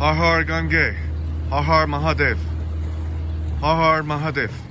Har Har Gange, Har Har Mahadev, Har Har Mahadev.